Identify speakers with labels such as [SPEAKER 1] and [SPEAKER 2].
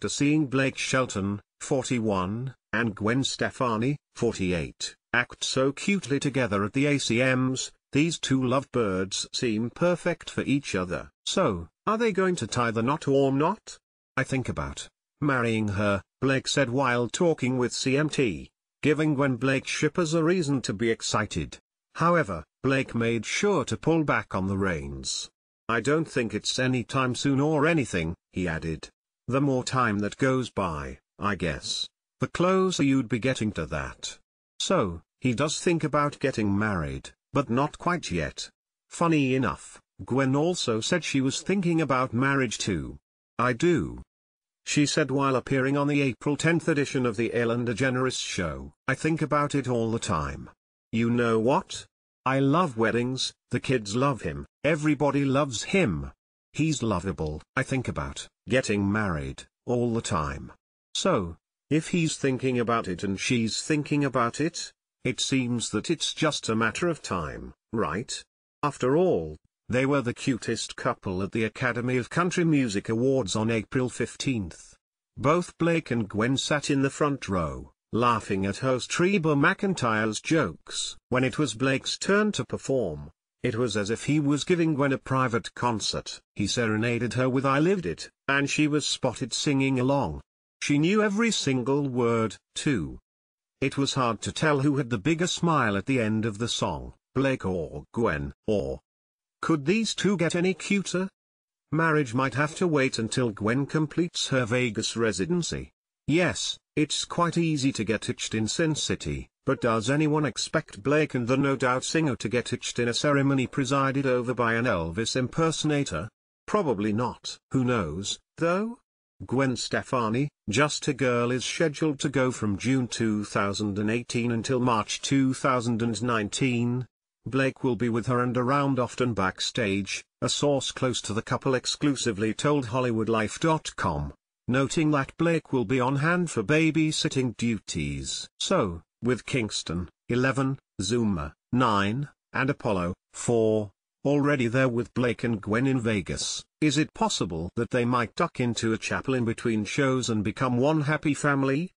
[SPEAKER 1] after seeing Blake Shelton, 41, and Gwen Stefani, 48, act so cutely together at the ACMs, these two lovebirds seem perfect for each other. So, are they going to tie the knot or not? I think about marrying her, Blake said while talking with CMT, giving Gwen Blake shippers a reason to be excited. However, Blake made sure to pull back on the reins. I don't think it's any time soon or anything, he added. The more time that goes by, I guess, the closer you'd be getting to that. So, he does think about getting married, but not quite yet. Funny enough, Gwen also said she was thinking about marriage too. I do. She said while appearing on the April 10th edition of the Ellen DeGeneres show. I think about it all the time. You know what? I love weddings, the kids love him, everybody loves him. He's lovable. I think about getting married all the time. So, if he's thinking about it and she's thinking about it, it seems that it's just a matter of time, right? After all, they were the cutest couple at the Academy of Country Music Awards on April 15th. Both Blake and Gwen sat in the front row, laughing at host Reba McEntire's jokes. When it was Blake's turn to perform, it was as if he was giving Gwen a private concert. He serenaded her with I Lived It, and she was spotted singing along. She knew every single word, too. It was hard to tell who had the bigger smile at the end of the song, Blake or Gwen, or could these two get any cuter? Marriage might have to wait until Gwen completes her Vegas residency. Yes, it's quite easy to get hitched in Sin City, but does anyone expect Blake and the No Doubt singer to get hitched in a ceremony presided over by an Elvis impersonator? Probably not. Who knows, though? Gwen Stefani, Just a Girl is scheduled to go from June 2018 until March 2019, Blake will be with her and around often backstage, a source close to the couple exclusively told HollywoodLife.com, noting that Blake will be on hand for babysitting duties. So, with Kingston, 11, Zuma, 9, and Apollo, 4, already there with Blake and Gwen in Vegas, is it possible that they might duck into a chapel in between shows and become one happy family?